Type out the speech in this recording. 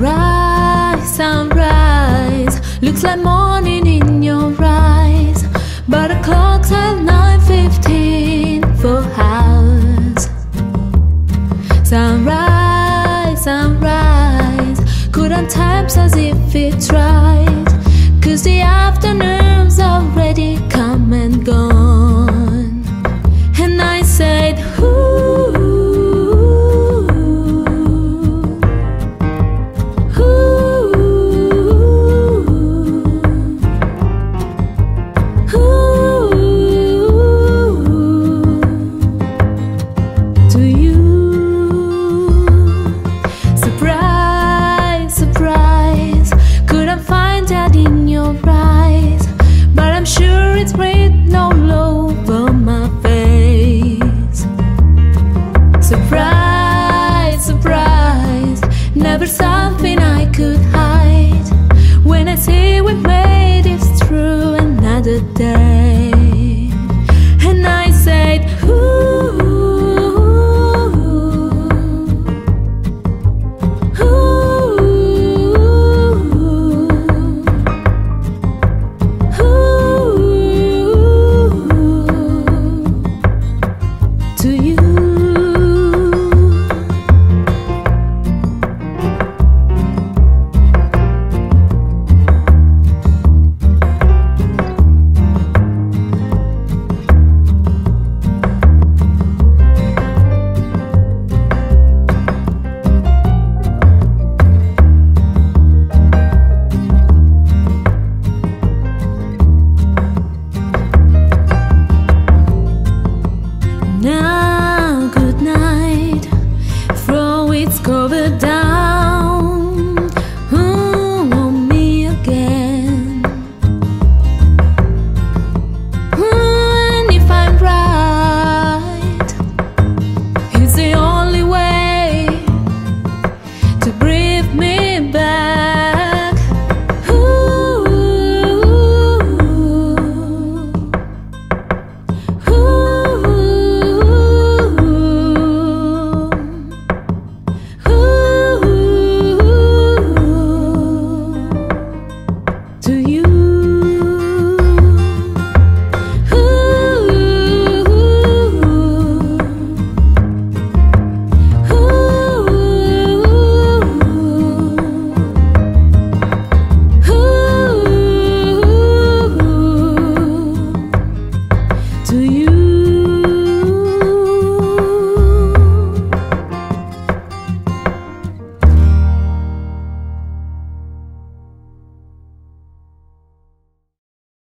Sunrise, sunrise. Looks like morning in your eyes. But the clock's at 9.15 for hours. Sunrise, sunrise. Couldn't times as if it tried. Cause the afternoon Surprise, surprise, never something I could hide. When I see we made it through another day, its cover down